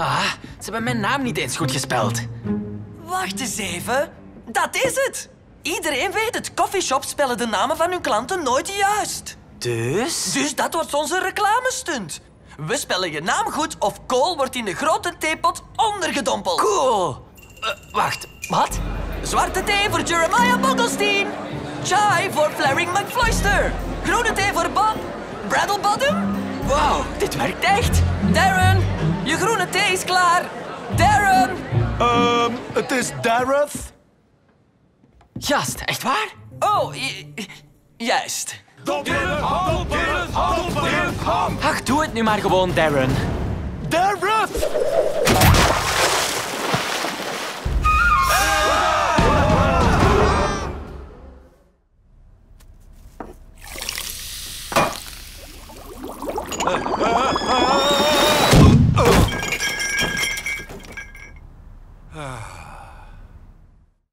Ah, ze hebben mijn naam niet eens goed gespeld. Wacht eens even. Dat is het. Iedereen weet het. Coffeeshops spellen de namen van hun klanten nooit juist. Dus? Dus dat wordt onze reclamestunt. We spellen je naam goed of kool wordt in de grote theepot ondergedompeld. Cool. Eh, wacht, wat? Zwarte thee voor Jeremiah Bogglestein. Chai voor Flaring McFloyster. Groene thee voor Bob. Bradlebottom. Wauw, dit werkt echt. Darren, je groene thee is klaar. Darren! Ehm, het is Dareth. Gast, echt waar? Oh, juist. Ach, doe het nu maar gewoon, Darren. Dareth! Eh, eh, eh.